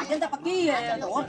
Agenda पक्की है और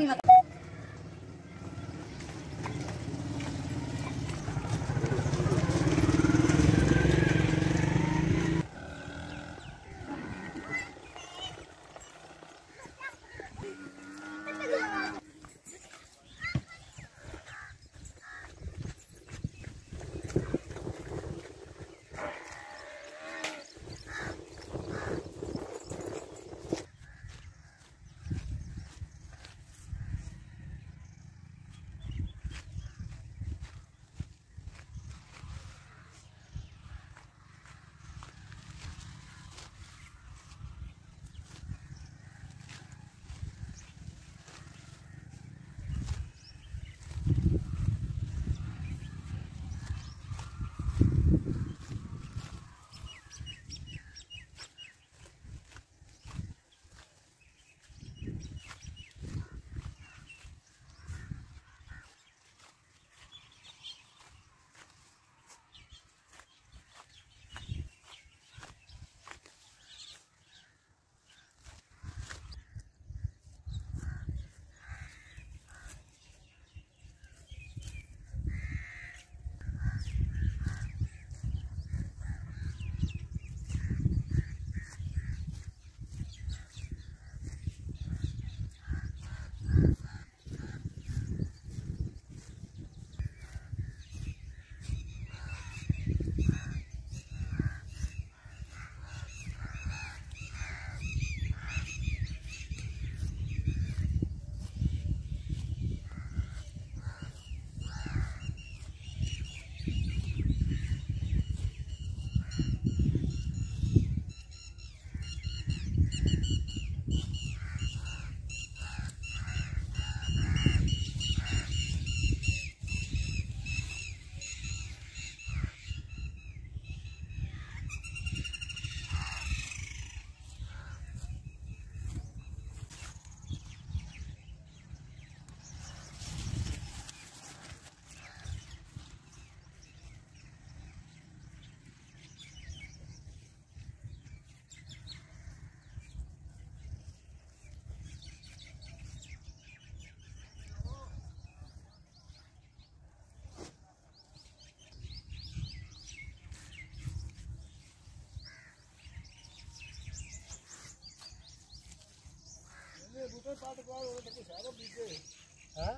हाँ?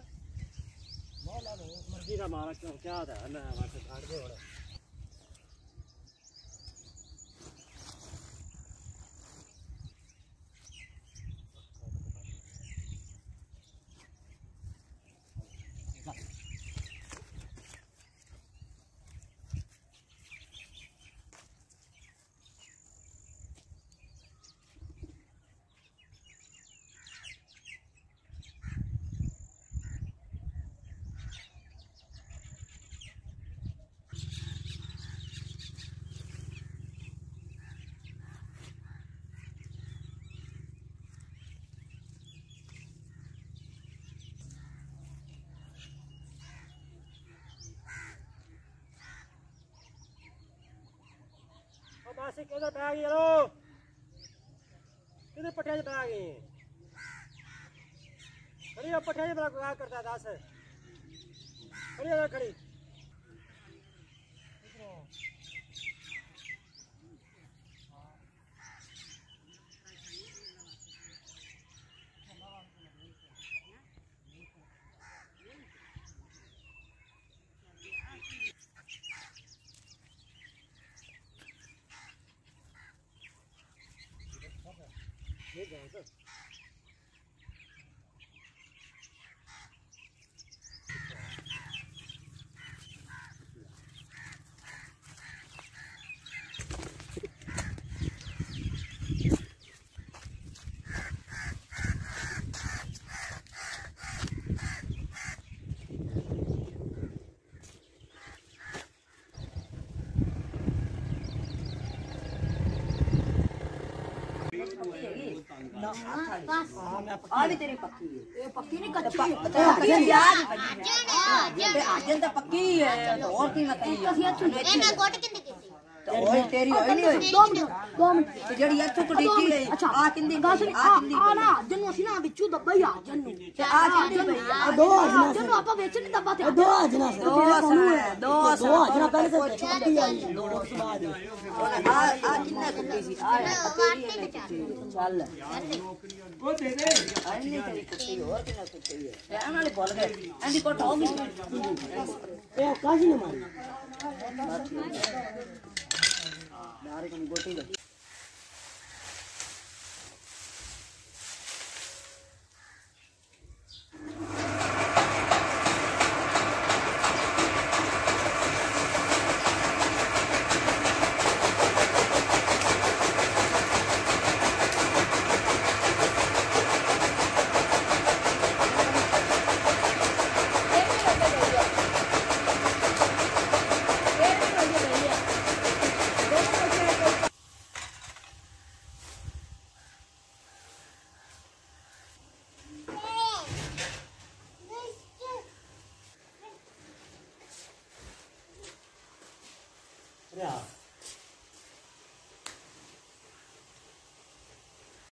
मर्ज़ी का मारा क्यों? क्या था मैं हमारे से झाड़ दे काशी के उधर बैग ये लो। किधर पटिया से बैग ये खड़ी पटिया से बैग करता दास। खड़ी खड़ी। आ भी पक्की है पक्की नहीं पक्की पक्की है। और की मत कहीं ये तो ओए तेरी ओए नहीं तो ओए। दो मिनट दो मिनट। तो जड़ी या तू कटी की है आ किंदी गा सुन आ किंदी आ ना जन्नो सिना बिच्चू दब्बा या जन्नो। आ किंदी भैया दो आजना जन्नो आपा बेचने दब्बा थे दो आजना से दो आजना दो आजना पहले से छोटी आई। दो बाद आ आ किन्ना कुटी सी? आ तेरी चल ओ दे दे। अन्नी तेरी कुटी और किन्ना कुटी है ए नाले बोल गए। एंडी कोट होगी ओ काजी ने मारी। डायरेक्ट गोटी Yeah.